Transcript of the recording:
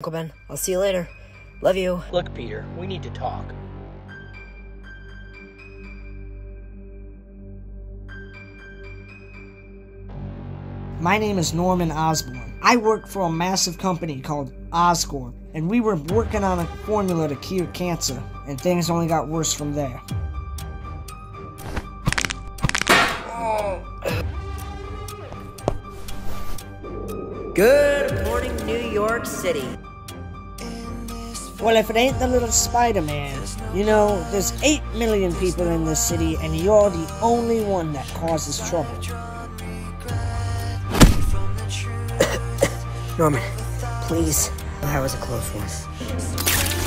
Uncle Ben, I'll see you later. Love you. Look, Peter, we need to talk. My name is Norman Osborn. I work for a massive company called Oscorp, and we were working on a formula to cure cancer, and things only got worse from there. Good morning, New York City. Well, if it ain't the little Spider Man, you know, there's 8 million people in this city, and you're the only one that causes trouble. Norman, please. That was a close one.